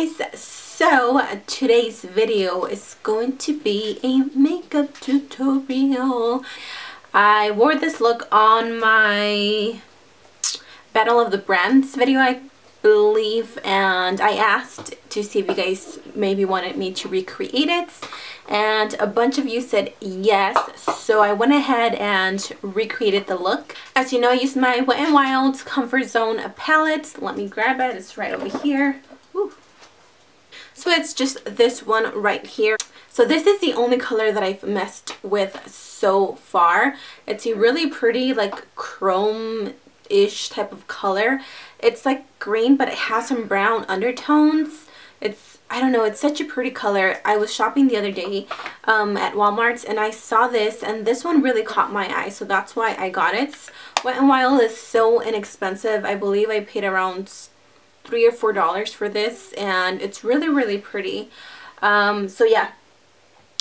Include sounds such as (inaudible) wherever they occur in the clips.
Uh, today's video is going to be a makeup tutorial. I wore this look on my Battle of the Brands video, I believe, and I asked to see if you guys maybe wanted me to recreate it, and a bunch of you said yes, so I went ahead and recreated the look. As you know, I used my Wet n Wild Comfort Zone palette. Let me grab it, it's right over here. So it's just this one right here. So this is the only color that I've messed with so far. It's a really pretty like chrome-ish type of color. It's like green but it has some brown undertones. It's, I don't know, it's such a pretty color. I was shopping the other day um, at Walmart and I saw this and this one really caught my eye so that's why I got it. Wet n Wild is so inexpensive. I believe I paid around three or four dollars for this and it's really really pretty um, so yeah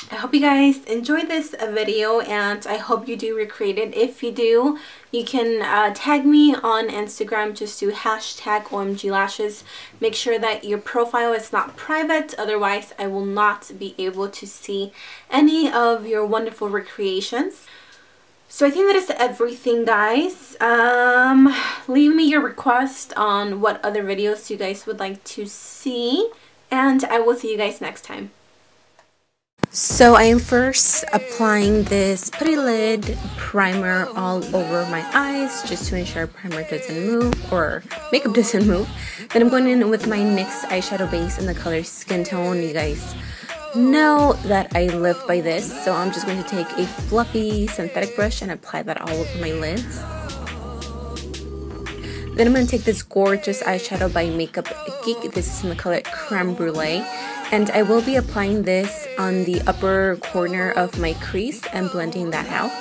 I hope you guys enjoyed this video and I hope you do recreate it. If you do, you can uh, tag me on Instagram. Just do hashtag OMG Lashes. Make sure that your profile is not private. Otherwise, I will not be able to see any of your wonderful recreations. So I think that is everything guys. Um, leave me your request on what other videos you guys would like to see and I will see you guys next time. So I am first applying this Putty Lid primer all over my eyes just to ensure primer doesn't move or makeup (laughs) doesn't move. Then I'm going in with my NYX eyeshadow base in the color Skin Tone. You guys know that I live by this, so I'm just going to take a fluffy synthetic brush and apply that all over my lids. Then I'm going to take this gorgeous eyeshadow by Makeup Geek. This is in the color Creme Brulee. And I will be applying this on the upper corner of my crease and blending that out.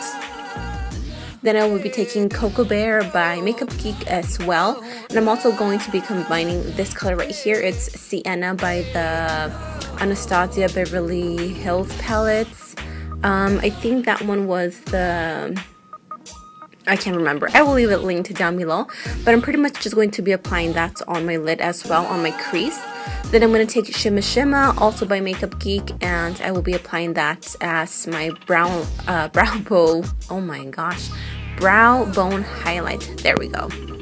Then I will be taking Cocoa Bear by Makeup Geek as well. And I'm also going to be combining this color right here. It's Sienna by the Anastasia Beverly Hills palettes. Um, I think that one was the... I can't remember. I will leave it linked down below. But I'm pretty much just going to be applying that on my lid as well, on my crease. Then I'm going to take Shimma Shimma, also by Makeup Geek, and I will be applying that as my brow, uh, (laughs) brow bone, oh my gosh, brow bone highlight. There we go.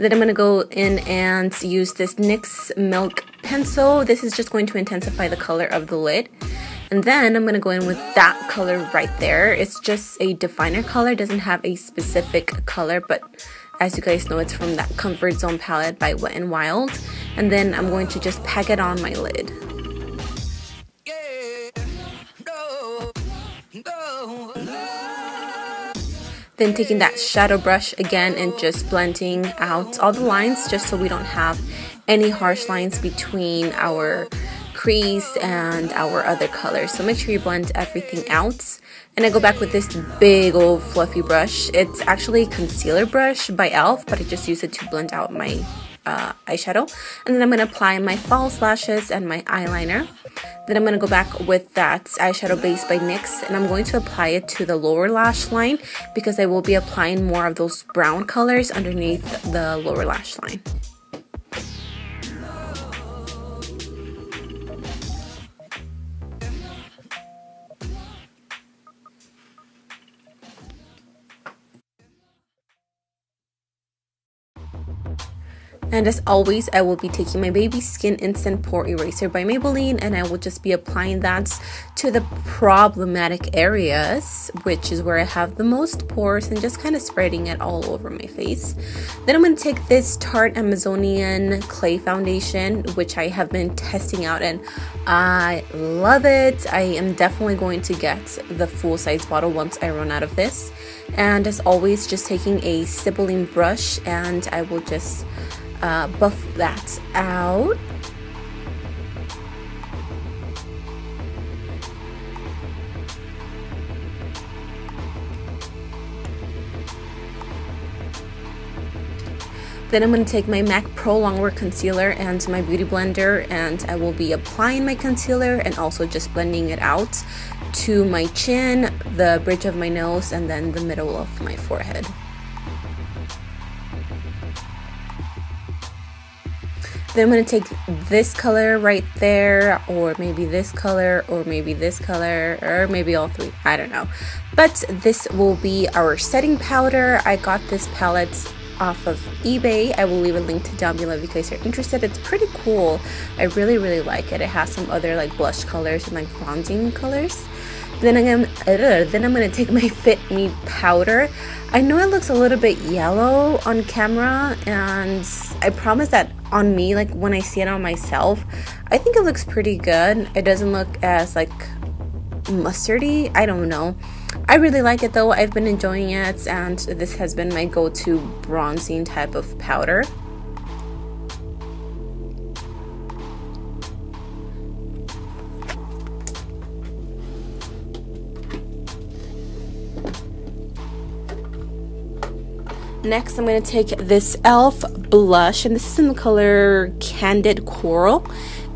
Then I'm going to go in and use this NYX Milk pencil. This is just going to intensify the color of the lid. And then I'm going to go in with that color right there. It's just a definer color, doesn't have a specific color, but as you guys know, it's from that Comfort Zone palette by Wet n Wild. And then I'm going to just pack it on my lid. Then taking that shadow brush again and just blending out all the lines just so we don't have any harsh lines between our crease and our other colors. So make sure you blend everything out. And I go back with this big old fluffy brush. It's actually concealer brush by e.l.f. but I just use it to blend out my uh, eyeshadow. And then I'm going to apply my false lashes and my eyeliner. Then I'm going to go back with that eyeshadow base by NYX and I'm going to apply it to the lower lash line because I will be applying more of those brown colors underneath the lower lash line. And as always, I will be taking my Baby Skin Instant Pore Eraser by Maybelline and I will just be applying that to the problematic areas, which is where I have the most pores and just kind of spreading it all over my face. Then I'm going to take this Tarte Amazonian Clay Foundation, which I have been testing out and I love it. I am definitely going to get the full size bottle once I run out of this. And as always, just taking a stippling brush and I will just uh, buff that out. Then I'm going to take my MAC Pro Longwear Concealer and my Beauty Blender and I will be applying my concealer and also just blending it out to my chin, the bridge of my nose, and then the middle of my forehead. Then I'm going to take this color right there, or maybe this color, or maybe this color, or maybe all three. I don't know. But this will be our setting powder. I got this palette off of eBay. I will leave a link to down below if you guys are interested. It's pretty cool. I really, really like it. It has some other like blush colors and like bronzing colors. Then I'm uh, then I'm gonna take my (laughs) Fit Me powder. I know it looks a little bit yellow on camera, and I promise that on me, like when I see it on myself, I think it looks pretty good. It doesn't look as like mustardy. I don't know. I really like it though. I've been enjoying it, and this has been my go-to bronzing type of powder. Next, I'm going to take this e.l.f. blush, and this is in the color Candid Coral.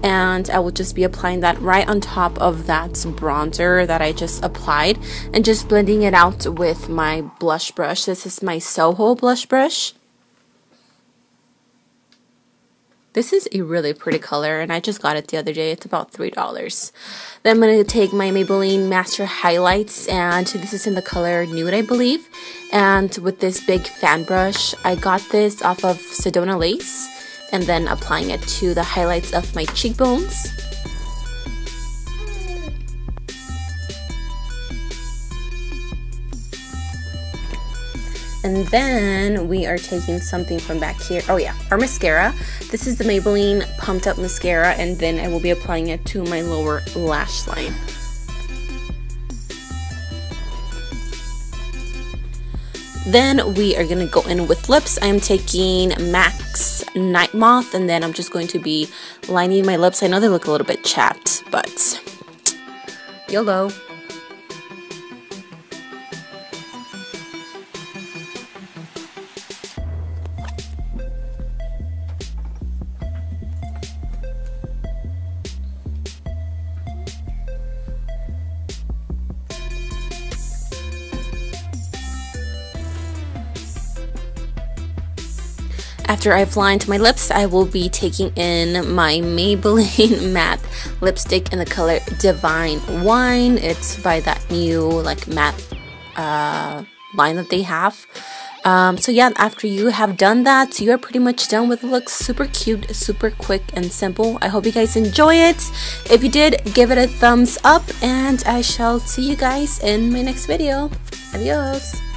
And I will just be applying that right on top of that bronzer that I just applied. And just blending it out with my blush brush. This is my Soho blush brush. This is a really pretty color and I just got it the other day. It's about $3. Then I'm going to take my Maybelline Master Highlights and this is in the color Nude, I believe. And with this big fan brush, I got this off of Sedona Lace and then applying it to the highlights of my cheekbones. And then we are taking something from back here. Oh yeah, our mascara. This is the Maybelline Pumped Up Mascara and then I will be applying it to my lower lash line. Then we are going to go in with lips. I'm taking Night Moth and then I'm just going to be lining my lips. I know they look a little bit chapped, but YOLO. After I've lined my lips, I will be taking in my Maybelline (laughs) matte lipstick in the color Divine Wine. It's by that new like matte uh, line that they have. Um, so yeah, after you have done that, you are pretty much done with the look. Super cute, super quick and simple. I hope you guys enjoy it. If you did, give it a thumbs up and I shall see you guys in my next video. Adios!